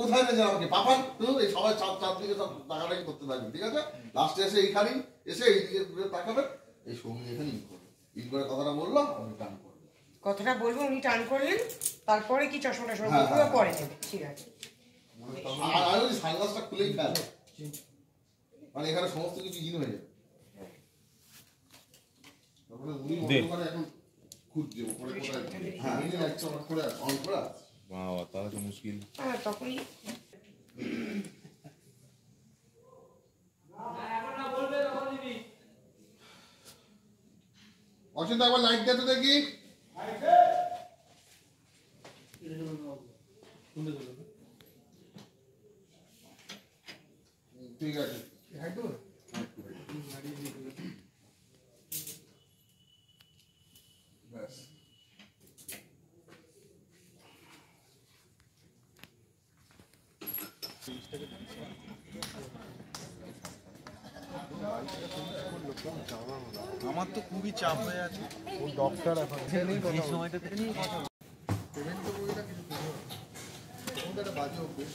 কোথায় নিয়ে যান আমাকে এই সবাই চার চারদিকে সব টাকাটাকি করতে থাকবে ঠিক আছে? লাস্টে এসে এইখানেই এসে এইদিকে তাকাবেন এই সঙ্গী এখানে ইন করবে। ইন করে কথাটা বললাম আমি টান করব কথাটা বলব উনি টান করলেন তারপরে কি চশমাটা সরবো হ্যাঁ, পুরো হ্যাঁ। পরে নেবে ঠিক আছে। আর আমি ওই সানগ্লাসটা খুলেই ফেল। মানে এখানে সমস্ত কিছু ইন হয়ে যাবে তারপরে উনি এখন খুঁজছে ওপরে কোথায় হ্যাঁ অন করে অন করে আছে। বাবা তাহলে তো মুশকিল হ্যাঁ তখনই অচিন্তা একবার লাইট দে তো দেখি ঠিক আছে আমার তো খুবই চাপ হয়ে আছে। ও ডক্টর এখন? এই সময়টাতে পেমেন্ট তো বইটা কিছু আমাদের একটা বাজে অভ্যেস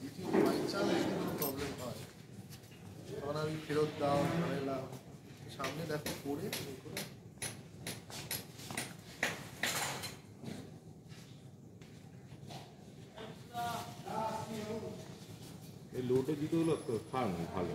দ্বিতীয় বাইক চালালে কোনো প্রবলেম হয় তখন আমি ফেরত দাও ঝামেলা সামনে দেখো করে করে লোটে দিতে হলো তো খান ভালো।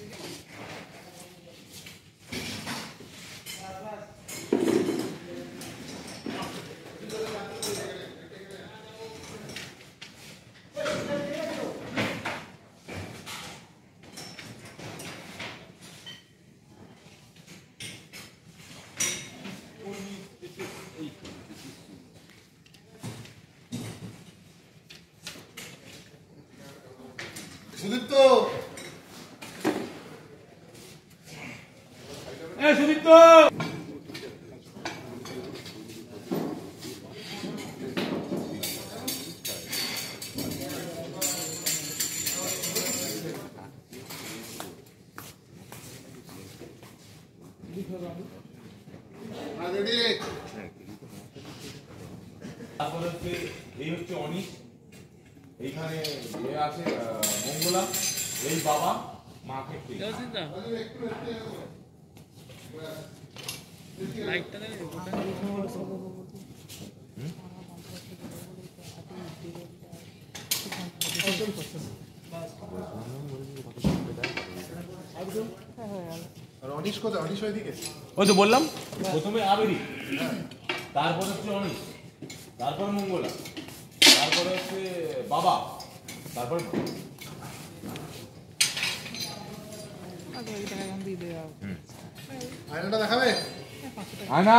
দে না সুদীপ্ত রেডি তারপরে হচ্ছে এই হচ্ছে অনিশ এইখানে এ আছে আহ, মঙ্গলা এই বাবা মাকে ঠিক আর অনিশ কোথায়? অনিশ ওইদিকে? ওই তো বললাম। প্রথমে আবেরি তারপরে হচ্ছে অনিশ তারপরে মঙ্গলা। তারপরে হচ্ছে বাবা। তারপরে আয়নাটা দেখাবে? আয়না!